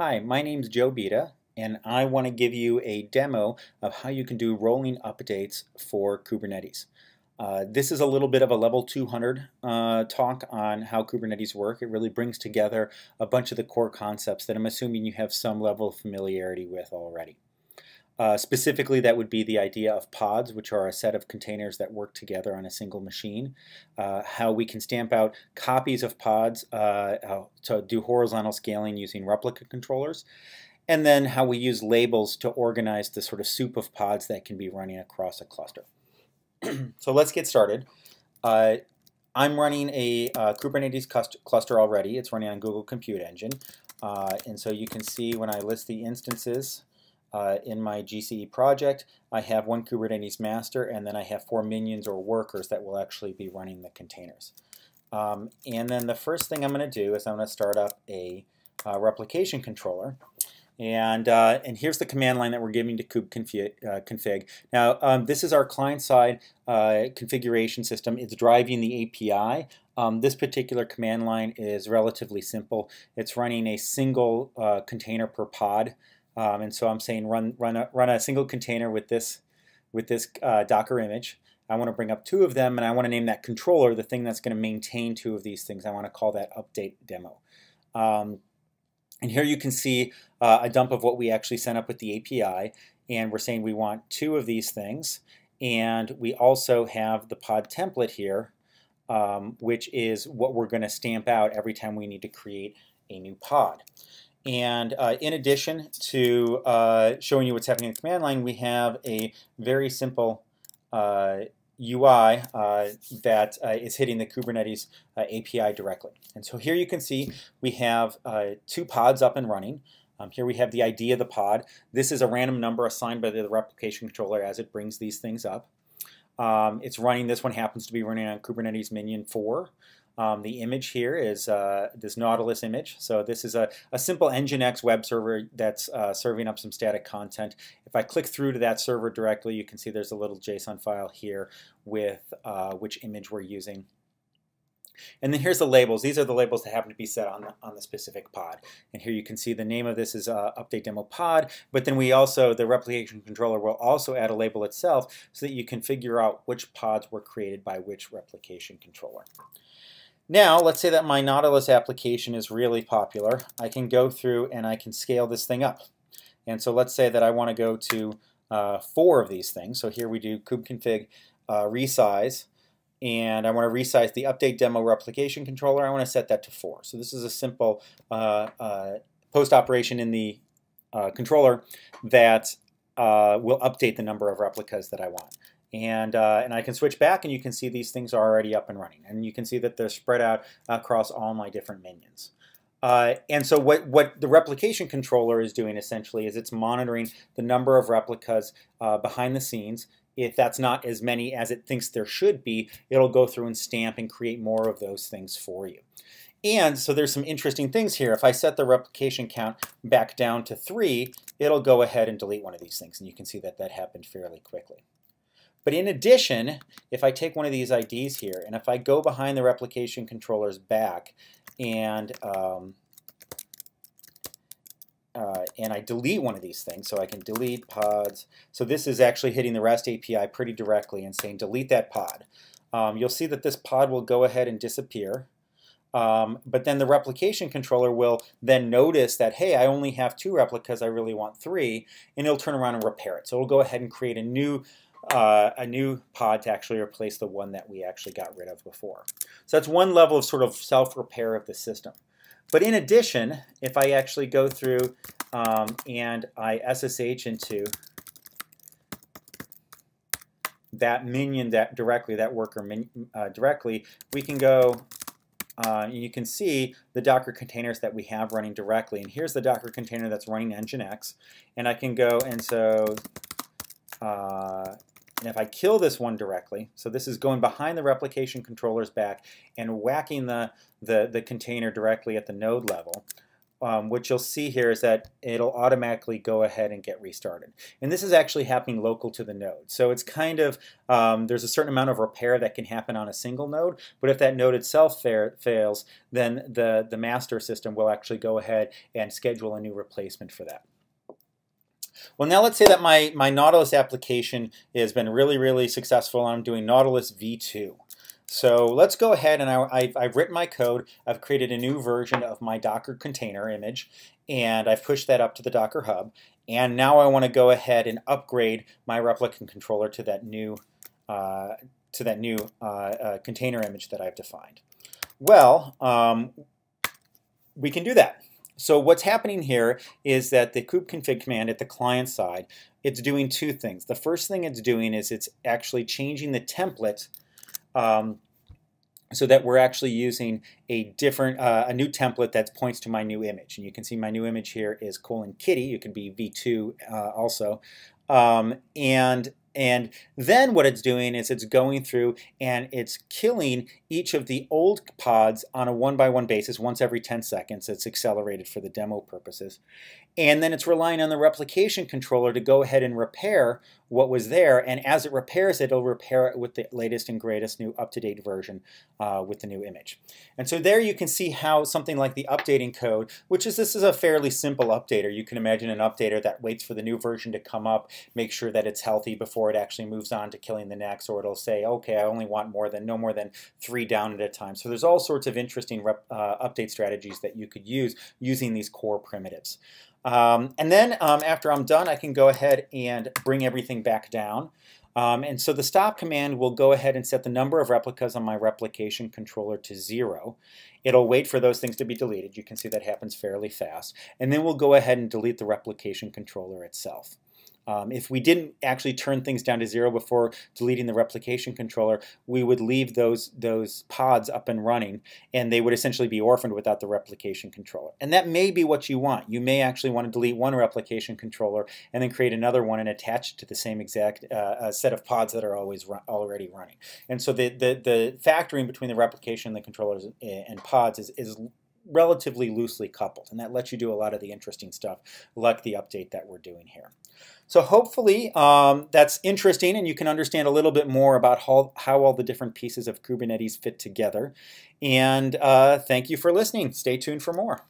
Hi, my name's Joe Beda, and I want to give you a demo of how you can do rolling updates for Kubernetes. Uh, this is a little bit of a level 200 uh, talk on how Kubernetes work. It really brings together a bunch of the core concepts that I'm assuming you have some level of familiarity with already. Uh, specifically, that would be the idea of pods, which are a set of containers that work together on a single machine. Uh, how we can stamp out copies of pods uh, to do horizontal scaling using replica controllers. And then how we use labels to organize the sort of soup of pods that can be running across a cluster. so let's get started. Uh, I'm running a uh, Kubernetes cluster already. It's running on Google Compute Engine. Uh, and so you can see when I list the instances, uh, in my GCE project, I have one Kubernetes master, and then I have four minions or workers that will actually be running the containers. Um, and then the first thing I'm going to do is I'm going to start up a uh, replication controller. And, uh, and here's the command line that we're giving to kubectl uh, config. Now, um, this is our client-side uh, configuration system. It's driving the API. Um, this particular command line is relatively simple. It's running a single uh, container per pod. Um, and so I'm saying run run a, run a single container with this with this uh, Docker image. I want to bring up two of them, and I want to name that controller the thing that's going to maintain two of these things. I want to call that update demo. Um, and here you can see uh, a dump of what we actually sent up with the API, and we're saying we want two of these things, and we also have the pod template here, um, which is what we're going to stamp out every time we need to create a new pod. And uh, in addition to uh, showing you what's happening in the command line, we have a very simple uh, UI uh, that uh, is hitting the Kubernetes uh, API directly. And so here you can see we have two pods up and running. Um, here we have the ID of the pod. This is a random number assigned by the replication controller as it brings these things up. Um, it's running, this one happens to be running on Kubernetes Minion 4. Um, the image here is uh, this Nautilus image. So this is a, a simple Nginx web server that's uh, serving up some static content. If I click through to that server directly, you can see there's a little JSON file here with uh, which image we're using. And then here's the labels. These are the labels that happen to be set on the, on the specific pod. And here you can see the name of this is uh, update demo pod, but then we also, the replication controller will also add a label itself so that you can figure out which pods were created by which replication controller. Now, let's say that my Nautilus application is really popular. I can go through and I can scale this thing up. And so let's say that I want to go to uh, four of these things. So here we do kubeconfig uh, resize, and I want to resize the update demo replication controller. I want to set that to four. So this is a simple uh, uh post operation in the uh, controller that uh, will update the number of replicas that I want. And, uh, and I can switch back and you can see these things are already up and running. And you can see that they're spread out across all my different minions. Uh, and so what, what the replication controller is doing essentially is it's monitoring the number of replicas uh, behind the scenes. If that's not as many as it thinks there should be, it'll go through and stamp and create more of those things for you. And so there's some interesting things here. If I set the replication count back down to three, it'll go ahead and delete one of these things. And you can see that that happened fairly quickly. But in addition, if I take one of these IDs here, and if I go behind the replication controller's back and um, uh, and I delete one of these things, so I can delete pods. So this is actually hitting the REST API pretty directly and saying delete that pod. Um, you'll see that this pod will go ahead and disappear. Um, but then the replication controller will then notice that, hey, I only have two replicas, I really want three, and it'll turn around and repair it. So it'll go ahead and create a new uh, a new pod to actually replace the one that we actually got rid of before. So that's one level of sort of self-repair of the system. But in addition, if I actually go through um, and I SSH into that minion that directly, that worker min, uh, directly, we can go uh, and you can see the Docker containers that we have running directly. And here's the Docker container that's running Nginx. And I can go and so uh, and if I kill this one directly, so this is going behind the replication controller's back and whacking the, the, the container directly at the node level, um, what you'll see here is that it'll automatically go ahead and get restarted. And this is actually happening local to the node. So it's kind of, um, there's a certain amount of repair that can happen on a single node, but if that node itself fa fails, then the, the master system will actually go ahead and schedule a new replacement for that. Well, now let's say that my, my Nautilus application has been really, really successful. And I'm doing Nautilus V2. So let's go ahead and I, have written my code. I've created a new version of my Docker container image, and I've pushed that up to the Docker Hub. And now I want to go ahead and upgrade my replicant controller to that new uh, to that new uh, uh, container image that I've defined. Well, um, we can do that. So what's happening here is that the kubeconfig command at the client side, it's doing two things. The first thing it's doing is it's actually changing the template um, so that we're actually using a different, uh, a new template that points to my new image. And you can see my new image here is colon kitty. You can be v2 uh, also. Um, and and then what it's doing is it's going through and it's killing each of the old pods on a one by one basis once every 10 seconds. It's accelerated for the demo purposes. And then it's relying on the replication controller to go ahead and repair what was there. And as it repairs it, it'll repair it with the latest and greatest new up-to-date version uh, with the new image. And so there you can see how something like the updating code, which is this is a fairly simple updater. You can imagine an updater that waits for the new version to come up, make sure that it's healthy before it actually moves on to killing the next, or it'll say, okay, I only want more than no more than three down at a time. So there's all sorts of interesting rep, uh, update strategies that you could use using these core primitives. Um, and then um, after I'm done, I can go ahead and bring everything back down. Um, and so the stop command will go ahead and set the number of replicas on my replication controller to zero. It'll wait for those things to be deleted. You can see that happens fairly fast. And then we'll go ahead and delete the replication controller itself. Um, if we didn't actually turn things down to zero before deleting the replication controller, we would leave those, those pods up and running, and they would essentially be orphaned without the replication controller. And that may be what you want. You may actually want to delete one replication controller and then create another one and attach it to the same exact uh, uh, set of pods that are always run, already running. And so the, the, the factoring between the replication and the controllers and pods is, is relatively loosely coupled, and that lets you do a lot of the interesting stuff, like the update that we're doing here. So hopefully um, that's interesting and you can understand a little bit more about how, how all the different pieces of Kubernetes fit together. And uh, thank you for listening. Stay tuned for more.